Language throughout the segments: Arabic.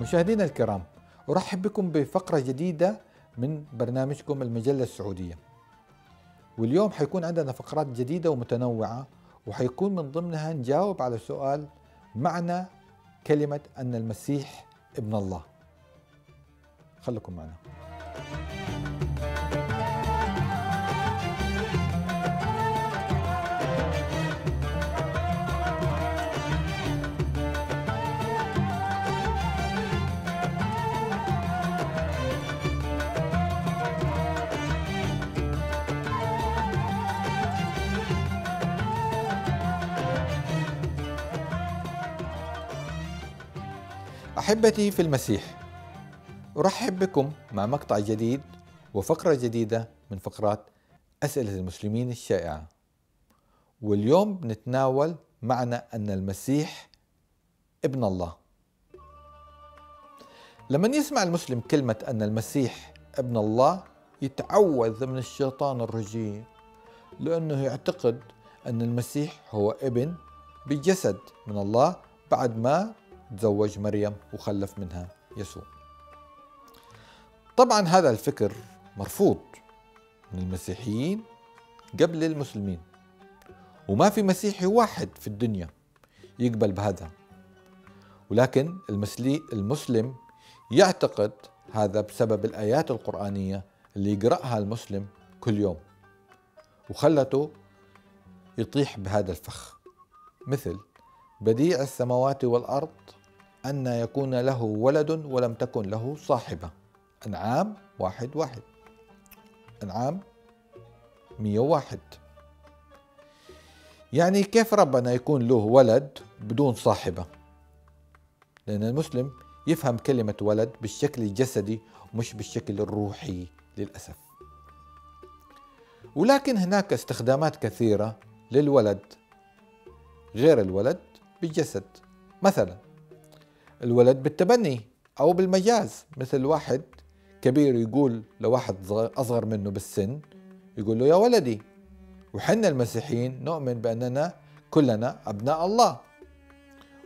مشاهدينا الكرام أرحب بكم بفقرة جديدة من برنامجكم المجلة السعودية. واليوم حيكون عندنا فقرات جديدة ومتنوعة وحيكون من ضمنها نجاوب على سؤال معنى كلمة أن المسيح ابن الله. خليكم معنا. أحبتي في المسيح أرحب بكم مع مقطع جديد وفقرة جديدة من فقرات أسئلة المسلمين الشائعة. واليوم بنتناول معنى أن المسيح ابن الله. لما يسمع المسلم كلمة أن المسيح ابن الله يتعوذ من الشيطان الرجيم لأنه يعتقد أن المسيح هو ابن بجسد من الله بعد ما تزوج مريم وخلف منها يسوع. طبعا هذا الفكر مرفوض من المسيحيين قبل المسلمين وما في مسيحي واحد في الدنيا يقبل بهذا. ولكن المسلم يعتقد هذا بسبب الآيات القرآنية اللي يقرأها المسلم كل يوم وخلته يطيح بهذا الفخ. مثل بديع السماوات والأرض أن يكون له ولد ولم تكن له صاحبة. أنعام واحد واحد. أنعام مية واحد. يعني كيف ربنا يكون له ولد بدون صاحبة؟ لأن المسلم يفهم كلمة ولد بالشكل الجسدي مش بالشكل الروحي للأسف. ولكن هناك استخدامات كثيرة للولد غير الولد بالجسد. مثلا الولد بالتبني أو بالمجاز. مثل واحد كبير يقول لواحد أصغر منه بالسن يقول له يا ولدي وحنا المسيحيين نؤمن بأننا كلنا أبناء الله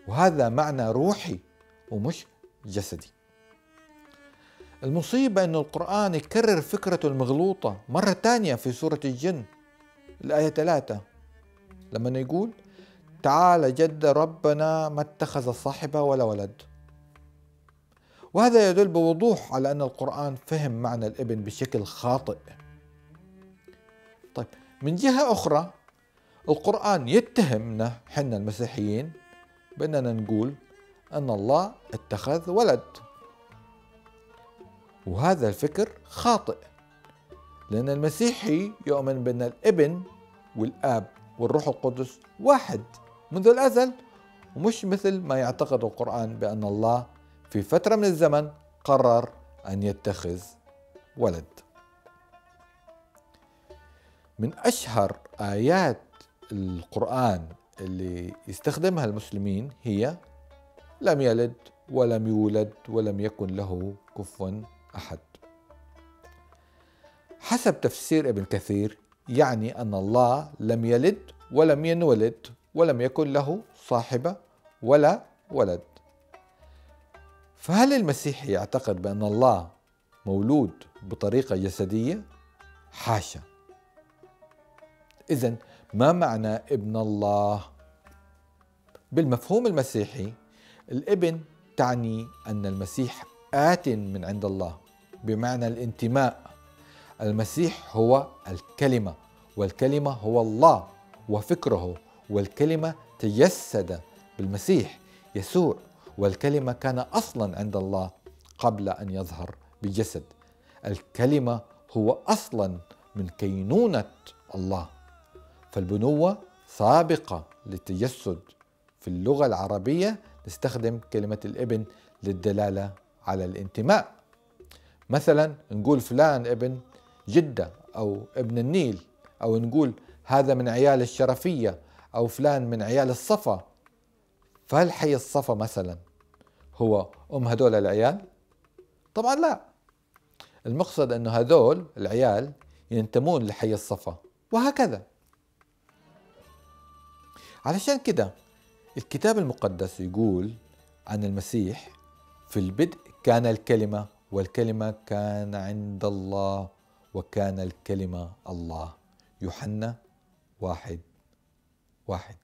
وهذا معنى روحي ومش جسدي. المصيبة أن القرآن يكرر فكرته المغلوطة مرة تانية في سورة الجن الآية ثلاثة لما يقول تعالى جد ربنا ما اتخذ صاحبة ولا ولد. وهذا يدل بوضوح على أن القرآن فهم معنى الإبن بشكل خاطئ. طيب من جهة أخرى القرآن يتهمنا حنا المسيحيين بأننا نقول أن الله اتخذ ولد. وهذا الفكر خاطئ لأن المسيحي يؤمن بأن الإبن والآب والروح القدس واحد. منذ الأزل ومش مثل ما يعتقد القرآن بأن الله في فترة من الزمن قرر أن يتخذ ولد. من أشهر آيات القرآن اللي يستخدمها المسلمين هي لم يلد ولم يولد ولم يكن له كفوا أحد. حسب تفسير ابن كثير يعني أن الله لم يلد ولم ينولد ولم يكن له صاحبة ولا ولد فهل المسيحي يعتقد بأن الله مولود بطريقة جسدية؟ حاشا إذا ما معنى ابن الله؟ بالمفهوم المسيحي الابن تعني أن المسيح آت من عند الله بمعنى الانتماء المسيح هو الكلمة والكلمة هو الله وفكره والكلمة تجسد بالمسيح يسوع والكلمة كان أصلا عند الله قبل أن يظهر بجسد الكلمة هو أصلا من كينونة الله. فالبنوة سابقة للتجسد في اللغة العربية نستخدم كلمة الابن للدلالة على الانتماء. مثلا نقول فلان ابن جدة أو ابن النيل أو نقول هذا من عيال الشرفية أو فلان من عيال الصفا. فهل حي الصفا مثلا هو أم هدول العيال؟ طبعا لا. المقصد أنه هذول العيال ينتمون لحي الصفا وهكذا. علشان كده الكتاب المقدس يقول عن المسيح في البدء كان الكلمة والكلمة كان عند الله وكان الكلمة الله. يوحنا واحد. واحد.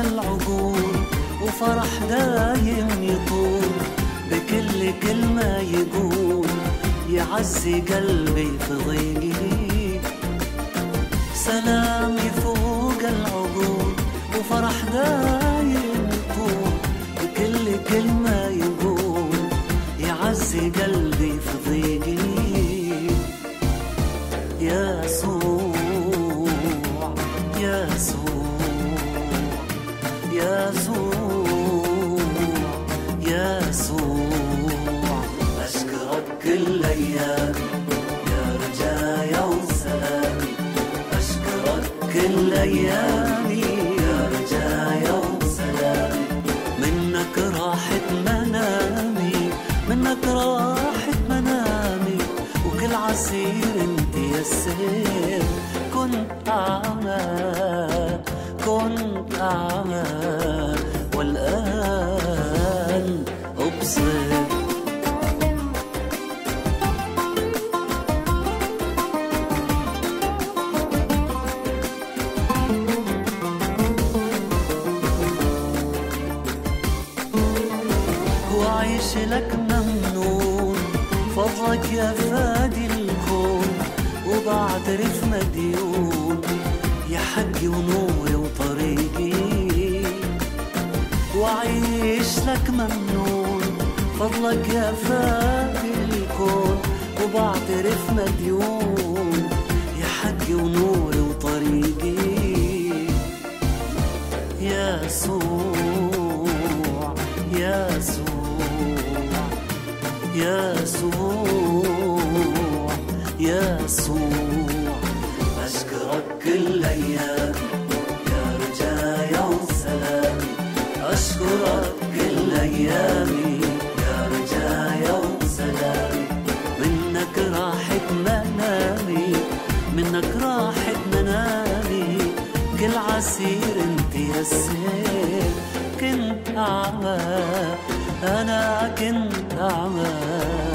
العقول وفرح دايم يطول بكل كلمة يقول يعزي قلبي في ضيقي سلام يفوق العقول وفرح دايم يطول بكل كلمة يقول يعزي قلبي في ضيقي يا يسوع يسوع أشكرك كل أيامي يا رجايا وسلامي. أشكرك كل أيامي يا رجايا وسلامي. منك راحت منامي منك راحت منامي. وكل عسير انت يسير كنت أعمى كنت أعمى. حقي ونوري وطريقي. وعيش لك ممنون فضلك يا فادي الكون وبعترف مديون. يا حقي ونوري وطريقي. يا يسوع يسوع يسوع عسير انت يسير كنت أعمى أنا كنت أعمى.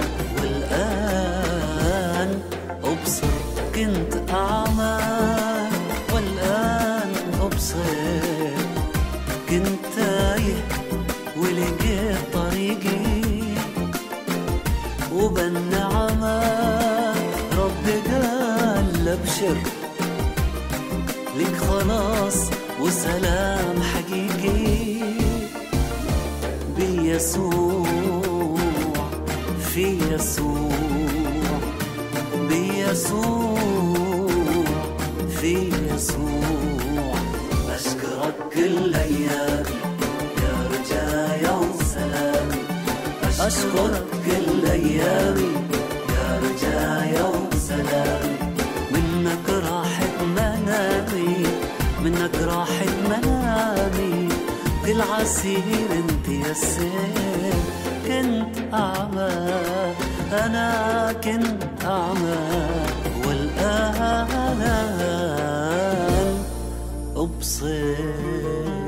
كل عسير انت يا سير كنت أعمى. أنا كنت أعمى. والآن أبصر.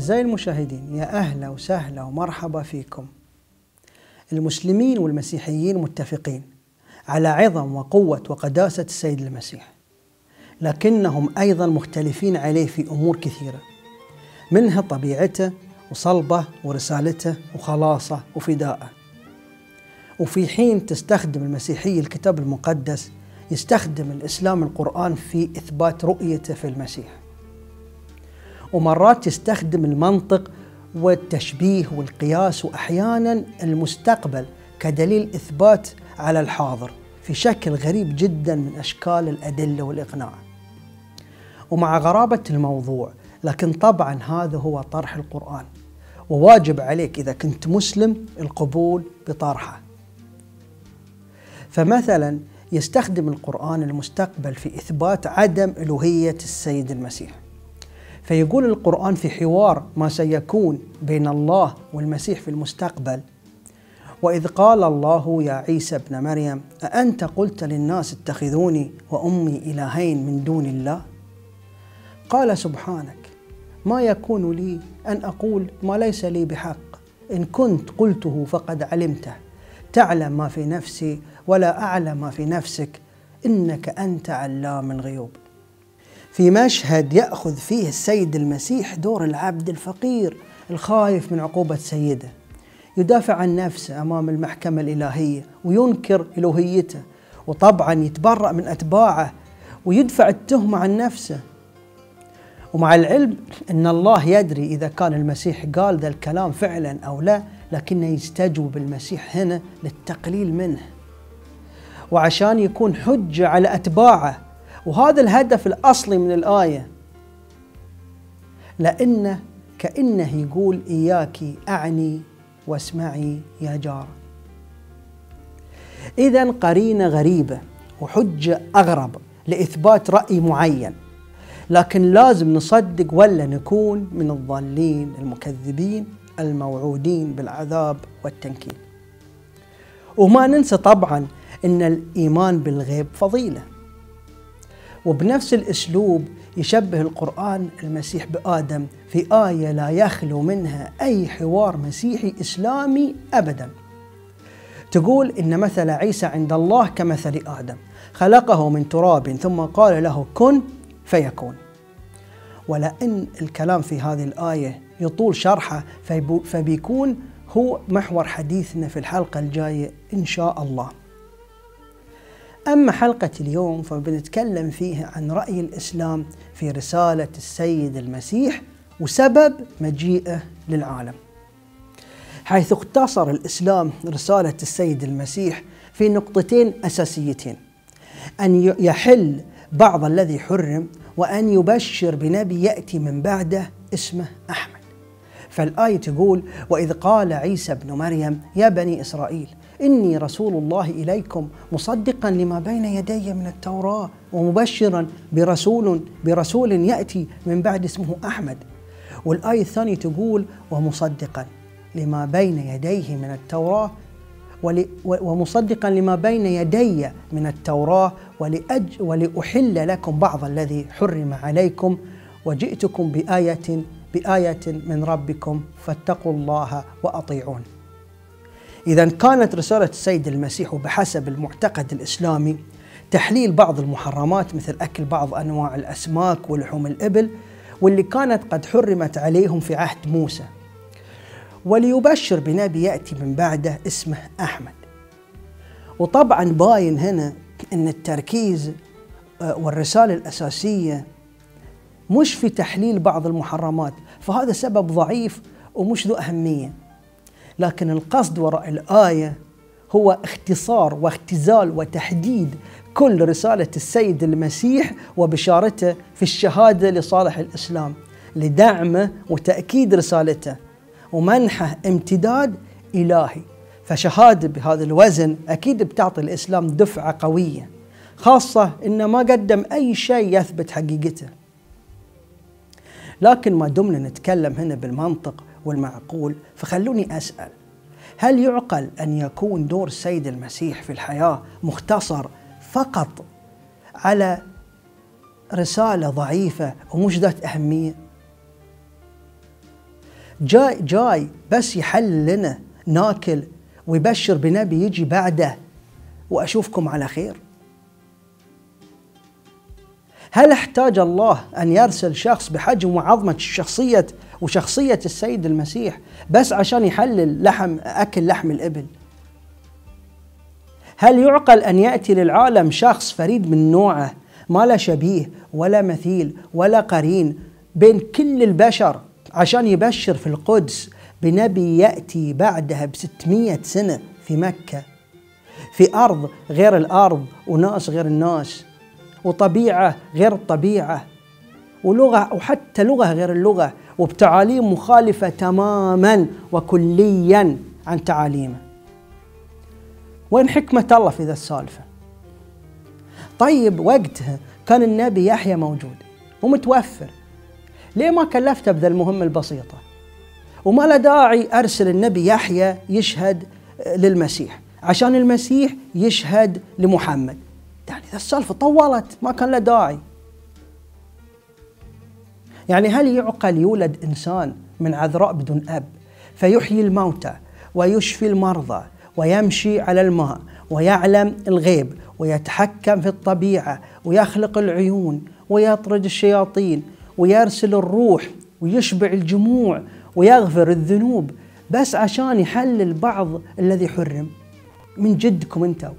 أعزائي المشاهدين يا أهلا وسهلا ومرحبا فيكم. المسلمين والمسيحيين متفقين على عظم وقوة وقداسة السيد المسيح لكنهم أيضا مختلفين عليه في أمور كثيرة منها طبيعته وصلبه ورسالته وخلاصه وفداءه وفي حين تستخدم المسيحية الكتاب المقدس يستخدم الإسلام القرآن في إثبات رؤيته في المسيح. ومرات يستخدم المنطق والتشبيه والقياس وأحيانا المستقبل كدليل إثبات على الحاضر في شكل غريب جدا من أشكال الأدلة والإقناع. ومع غرابة الموضوع لكن طبعا هذا هو طرح القرآن وواجب عليك إذا كنت مسلم القبول بطرحه. فمثلا يستخدم القرآن المستقبل في إثبات عدم ألوهية السيد المسيح. فيقول القرآن في حوار ما سيكون بين الله والمسيح في المستقبل. وإذ قال الله يا عيسى ابن مريم أأنت قلت للناس اتخذوني وأمي إلهين من دون الله؟ قال سبحانك ما يكون لي أن أقول ما ليس لي بحق. إن كنت قلته فقد علمته. تعلم ما في نفسي ولا أعلم ما في نفسك. إنك أنت علام الغيوب. في مشهد يأخذ فيه السيد المسيح دور العبد الفقير الخايف من عقوبة سيده. يدافع عن نفسه أمام المحكمة الإلهية وينكر الوهيته وطبعا يتبرأ من أتباعه ويدفع التهمة عن نفسه. ومع العلم أن الله يدري إذا كان المسيح قال ذا الكلام فعلا أو لا لكنه يستجوب المسيح هنا للتقليل منه. وعشان يكون حجة على أتباعه وهذا الهدف الأصلي من الآية. لأنه كأنه يقول إياك أعني واسمعي يا جار. إذا قرينة غريبة وحجة أغرب لإثبات رأي معين. لكن لازم نصدق ولا نكون من الضالين المكذبين الموعودين بالعذاب والتنكيل. وما ننسى طبعا أن الإيمان بالغيب فضيلة. وبنفس الأسلوب يشبه القرآن المسيح بآدم في آية لا يخلو منها أي حوار مسيحي إسلامي ابدا. تقول إن مثل عيسى عند الله كمثل آدم خلقه من تراب ثم قال له كن فيكون. ولأن الكلام في هذه الآية يطول شرحه فبيكون هو محور حديثنا في الحلقة الجاية إن شاء الله. أما حلقة اليوم فبنتكلم فيها عن رأي الإسلام في رسالة السيد المسيح وسبب مجيئه للعالم. حيث اختصر الإسلام رسالة السيد المسيح في نقطتين أساسيتين أن يحل بعض الذي حرم وأن يبشر بنبي يأتي من بعده اسمه أحمد. فالآية تقول وإذ قال عيسى ابن مريم يا بني إسرائيل إني رسول الله إليكم مصدقا لما بين يدي من التوراة ومبشرا برسول برسول يأتي من بعد اسمه أحمد. والآية الثانية تقول ومصدقا لما بين يديه من التوراة ومصدقا لما بين يدي من التوراة ولأج ولأحل لكم بعض الذي حرم عليكم وجئتكم بآية بآية من ربكم فاتقوا الله وأطيعون. إذا كانت رسالة السيد المسيح بحسب المعتقد الإسلامي تحليل بعض المحرمات مثل أكل بعض أنواع الأسماك ولحوم الإبل واللي كانت قد حرمت عليهم في عهد موسى. وليبشر بنبي يأتي من بعده اسمه أحمد. وطبعا باين هنا أن التركيز آه، والرسالة الأساسية مش في تحليل بعض المحرمات فهذا سبب ضعيف ومش ذو أهمية. لكن القصد وراء الآية هو اختصار واختزال وتحديد كل رسالة السيد المسيح وبشارته في الشهادة لصالح الإسلام لدعمه وتأكيد رسالته ومنحه امتداد إلهي. فشهادة بهذا الوزن أكيد بتعطي الإسلام دفعة قوية خاصة إنه ما قدم أي شيء يثبت حقيقته. لكن ما دمنا نتكلم هنا بالمنطق والمعقول فخلوني أسأل هل يعقل أن يكون دور السيد المسيح في الحياة مختصر فقط على رسالة ضعيفة ومش ذات أهمية؟ جاي جاي بس يحل لنا ناكل ويبشر بنبي يجي بعده وأشوفكم على خير؟ هل احتاج الله أن يرسل شخص بحجم وعظمة شخصيه وشخصية السيد المسيح بس عشان يحلل لحم أكل لحم الإبل. هل يعقل أن يأتي للعالم شخص فريد من نوعه ما له شبيه ولا مثيل ولا قرين بين كل البشر عشان يبشر في القدس بنبي يأتي بعدها بستمية سنة في مكة؟ في أرض غير الأرض وناس غير الناس وطبيعة غير الطبيعة ولغة وحتى لغة غير اللغة وبتعاليم مخالفة تماما وكليا عن تعاليمه. وين حكمة الله في ذا السالفة؟ طيب وقتها كان النبي يحيى موجود ومتوفر. ليه ما كلفته بذا المهمة البسيطة؟ وما له داعي أرسل النبي يحيى يشهد للمسيح عشان المسيح يشهد لمحمد. يعني ذا السالفة طولت ما كان له داعي. يعني هل يعقل يولد إنسان من عذراء بدون أب فيحيي الموتى ويشفي المرضى ويمشي على الماء ويعلم الغيب ويتحكم في الطبيعة ويخلق العيون ويطرد الشياطين ويرسل الروح ويشبع الجموع ويغفر الذنوب بس عشان يحلل بعض الذي حرم. من جدكم أنتم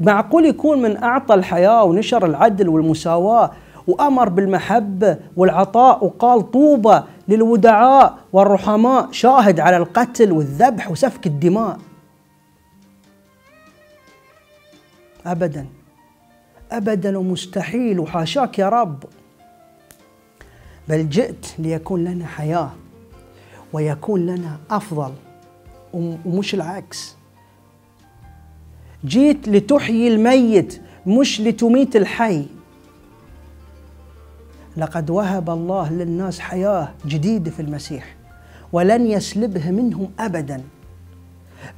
معقول يكون من أعطى الحياة ونشر العدل والمساواة وأمر بالمحبة والعطاء وقال طوبى للودعاء والرحماء شاهد على القتل والذبح وسفك الدماء. ابدا. ابدا ومستحيل. وحاشاك يا رب. بل جئت ليكون لنا حياة ويكون لنا أفضل. ومش العكس. جيت لتحيي الميت مش لتميت الحي. لقد وهب الله للناس حياة جديدة في المسيح ولن يسلبها منهم ابدا.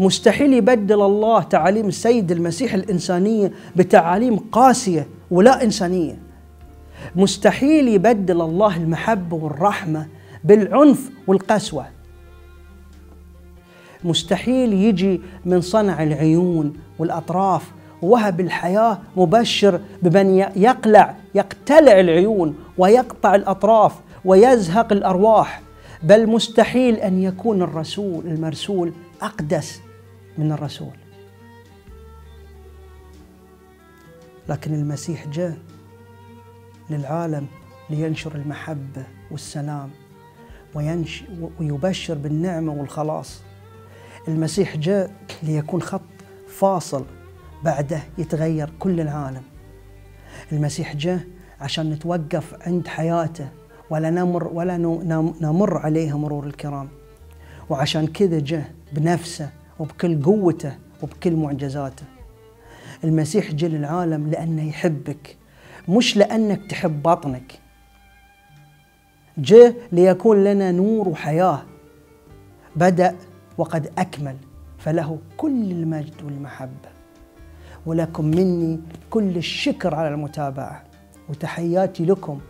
مستحيل يبدل الله تعاليم السيد المسيح الإنسانية بتعاليم قاسية ولا إنسانية. مستحيل يبدل الله المحبة والرحمة بالعنف والقسوة. مستحيل يجي من صنع العيون والأطراف. وهب الحياة مبشر بمن يقلع يقتلع العيون ويقطع الأطراف ويزهق الأرواح. بل مستحيل أن يكون الرسول المرسول أقدس من الرسول. لكن المسيح جاء للعالم لينشر المحبة والسلام وينش ويبشر بالنعمة والخلاص. المسيح جاء ليكون خط فاصل بعده يتغير كل العالم. المسيح جه عشان نتوقف عند حياته ولا نمر ولا نم- نمر عليها مرور الكرام. وعشان كذا جه بنفسه وبكل قوته وبكل معجزاته. المسيح جه للعالم لأنه يحبك مش لأنك تحب بطنك. جه ليكون لنا نور وحياة. بدأ وقد أكمل. فله كل المجد والمحبة. ولكم مني كل الشكر على المتابعة. وتحياتي لكم.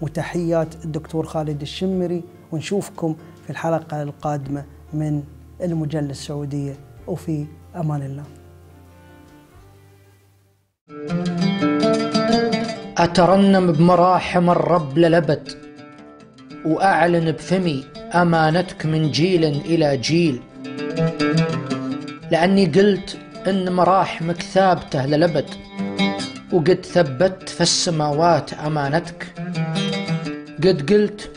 وتحيات الدكتور خالد الشمري. ونشوفكم في الحلقة القادمة من المجلة السعودية. وفي أمان الله. أترنم بمراحم الرب للأبد. وأعلن بفمي أمانتك من جيل إلى جيل. لأني قلت إن مراحمك ثابتة للأبد وقد ثبت في السماوات أمانتك. قد قلت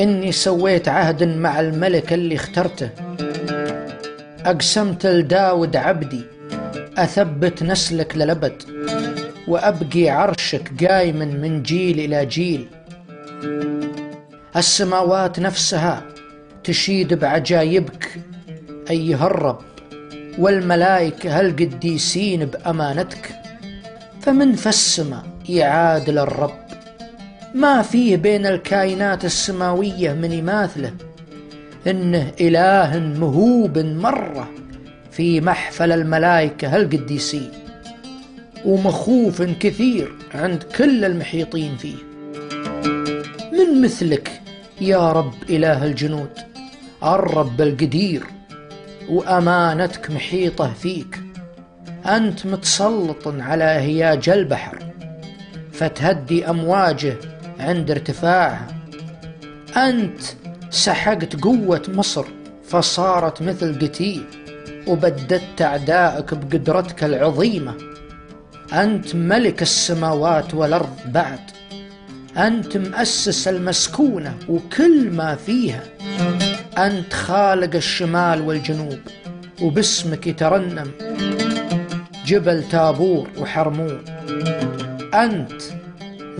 إني سويت عهد مع الملك اللي اخترته. أقسمت لداود عبدي أثبت نسلك للأبد وأبقي عرشك قايما من جيل إلى جيل. السماوات نفسها تشيد بعجايبك أيها الرب والملائكة القديسين بأمانتك؟ فمن في السماء يعادل الرب ما فيه بين الكائنات السماوية من يماثله إنه إله مهوب مرة في محفل الملائكة القديسين ومخوف كثير عند كل المحيطين فيه. من مثلك يا رب إله الجنود؟ الرب القدير. وأمانتك محيطة فيك. أنت متسلط على هياج البحر فتهدي أمواجه عند ارتفاعها. أنت سحقت قوة مصر فصارت مثل قتيل وبددت أعدائك بقدرتك العظيمة. أنت ملك السماوات والأرض بعد. أنت مؤسس المسكونة وكل ما فيها. أنت خالق الشمال والجنوب وباسمك يترنم جبل تابور وحرمون. أنت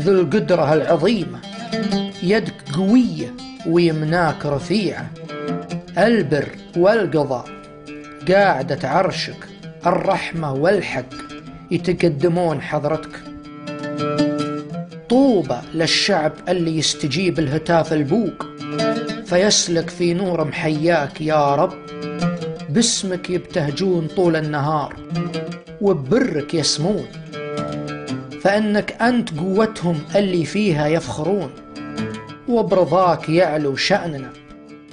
ذو القدرة العظيمة يدك قوية ويمناك رفيعة. البر والقضاء قاعدة عرشك الرحمة والحق يتقدمون حضرتك. طوبى للشعب اللي يستجيب الهتاف البوق. فيسلك في نور محياك يا رب. باسمك يبتهجون طول النهار وببرك يسمون. فإنك أنت قوتهم اللي فيها يفخرون. وبرضاك يعلو شأننا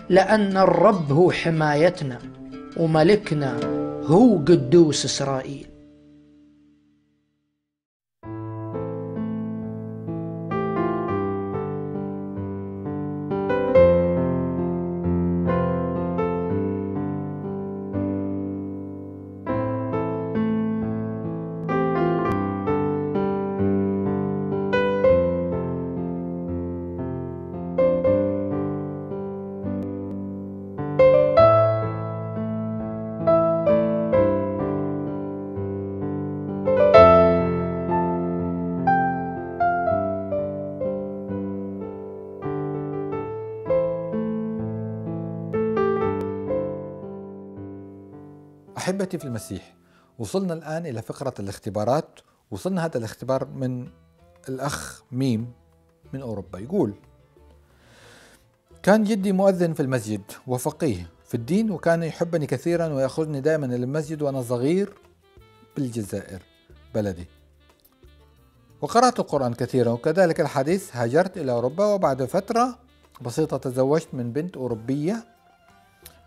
لأن الرب هو حمايتنا وملكنا هو قدوس إسرائيل. أحبتي في المسيح. وصلنا الآن إلى فقرة الاختبارات وصلنا هذا الاختبار من الأخ ميم من أوروبا. يقول كان جدي مؤذن في المسجد وفقيه في الدين وكان يحبني كثيرا ويأخذني دائما إلى المسجد وأنا صغير بالجزائر بلدي. وقرأت القرآن كثيرا وكذلك الحديث هاجرت إلى أوروبا وبعد فترة بسيطة تزوجت من بنت أوروبية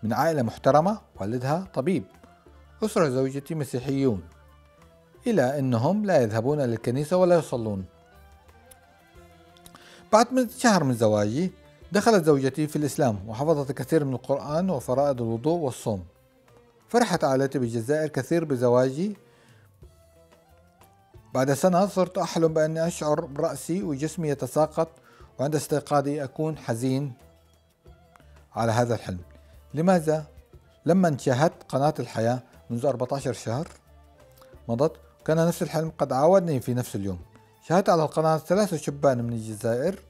من عائلة محترمة والدها طبيب. أسرة زوجتي مسيحيون إلى أنهم لا يذهبون للكنيسة ولا يصلون. بعد من شهر من زواجي دخلت زوجتي في الإسلام وحفظت الكثير من القرآن وفرائض الوضوء والصوم. فرحت عائلتي بالجزائر كثير بزواجي. بعد سنة صرت أحلم بأني أشعر برأسي وجسمي يتساقط وعند استيقاظي أكون حزين. على هذا الحلم. لماذا؟ لما شاهدت قناة الحياة منذ 14 شهر مضت وكان نفس الحلم قد عاودني في نفس اليوم شاهدت على القناة ثلاثة شبان من الجزائر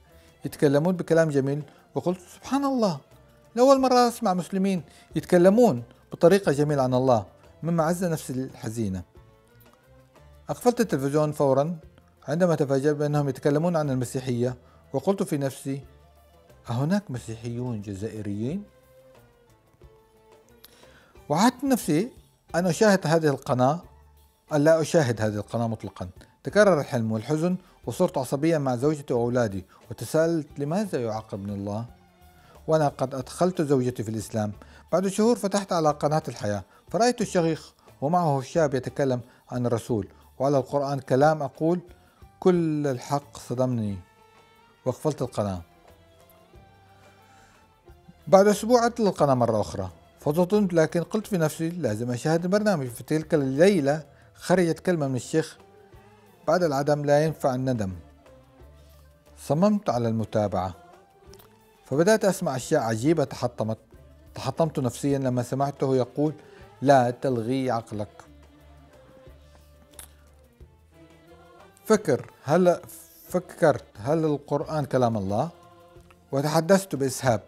يتكلمون بكلام جميل وقلت سبحان الله لأول مرة أسمع مسلمين يتكلمون بطريقة جميلة عن الله مما عز نفسي الحزينة أقفلت التلفزيون فورا عندما تفاجأت بأنهم يتكلمون عن المسيحية وقلت في نفسي أهناك مسيحيون جزائريين؟ وعدت نفسي أن أشاهد هذه القناة أن لا أشاهد هذه القناة مطلقا. تكرر الحلم والحزن وصرت عصبيا مع زوجتي وأولادي. وتساءلت لماذا يعاقبني الله؟ وأنا قد أدخلت زوجتي في الإسلام. بعد شهور فتحت على قناة الحياة. فرأيت الشيخ ومعه الشاب يتكلم عن الرسول. وعلى القرآن كلام أقول كل الحق صدمني. وقفلت القناة. بعد أسبوع عدت للقناة مرة أخرى. فطنت لكن قلت في نفسي لازم أشاهد البرنامج. في تلك الليلة خرجت كلمة من الشيخ بعد العدم لا ينفع الندم. صممت على المتابعة. فبدأت أسمع أشياء عجيبة تحطمت. تحطمت نفسيا لما سمعته يقول لا تلغي عقلك. فكر هل فكرت هل القرآن كلام الله؟ وتحدثت بإسهاب.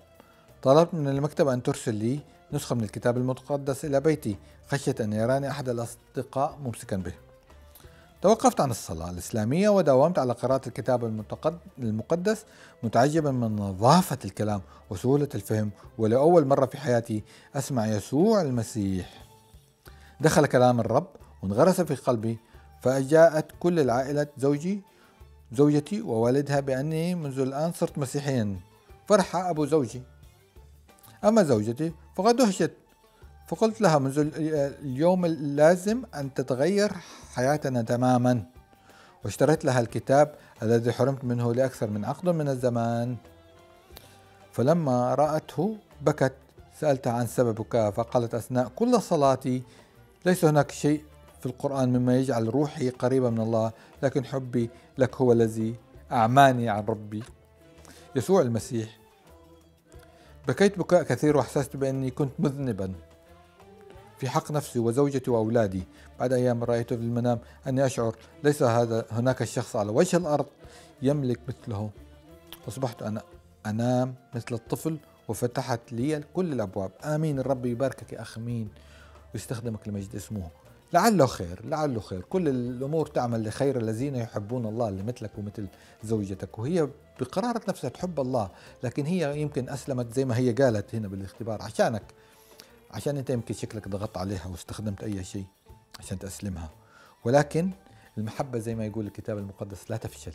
طلبت من المكتبة أن ترسل لي نسخة من الكتاب المقدس إلى بيتي خشية أن يراني أحد الأصدقاء ممسكا به. توقفت عن الصلاة الإسلامية وداومت على قراءة الكتاب المقدس متعجبا من نظافة الكلام وسهولة الفهم ولأول مرة في حياتي أسمع يسوع المسيح. دخل كلام الرب وانغرس في قلبي فجاءت كل العائلة زوجي زوجتي ووالدها بأني منذ الآن صرت مسيحيا. فرح أبو زوجي. أما زوجتي فقد دهشت. فقلت لها منذ اليوم اللازم أن تتغير حياتنا تماما. واشتريت لها الكتاب الذي حرمت منه لأكثر من عقد من الزمان. فلما رأته بكت سألتها عن سبب بكاء فقالت أثناء كل صلاتي ليس هناك شيء في القرآن مما يجعل روحي قريبة من الله لكن حبي لك هو الذي أعماني عن ربي. يسوع المسيح بكيت بكاء كثير وأحسست بأني كنت مذنبا في حق نفسي وزوجتي وأولادي. بعد أيام رأيت في المنام أني أشعر ليس هذا هناك الشخص على وجه الأرض يملك مثله. اصبحت أنا أنام مثل الطفل وفتحت لي كل الأبواب. آمين الرب يباركك يا اخ مين ويستخدمك لمجد اسمه. لعله خير لعله خير. كل الأمور تعمل لخير الذين يحبون الله اللي مثلك ومثل زوجتك. وهي بقرارة نفسها تحب الله لكن هي يمكن أسلمت زي ما هي قالت هنا بالاختبار عشانك. عشان أنت يمكن شكلك ضغطت عليها واستخدمت أي شيء عشان تسلمها ولكن المحبة زي ما يقول الكتاب المقدس لا تفشل.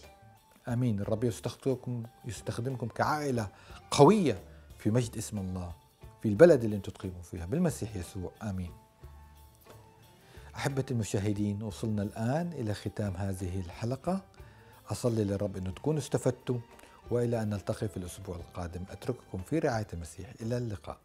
آمين. الرب يستخدمكم يستخدمكم كعائلة قوية في مجد اسم الله في البلد اللي أنتم تقيموا فيها. بالمسيح يسوع. آمين. أحبة المشاهدين وصلنا الآن إلى ختام هذه الحلقة. أصلي للرب أن تكونوا استفدتم وإلى أن نلتقي في الأسبوع القادم. أترككم في رعاية المسيح. إلى اللقاء.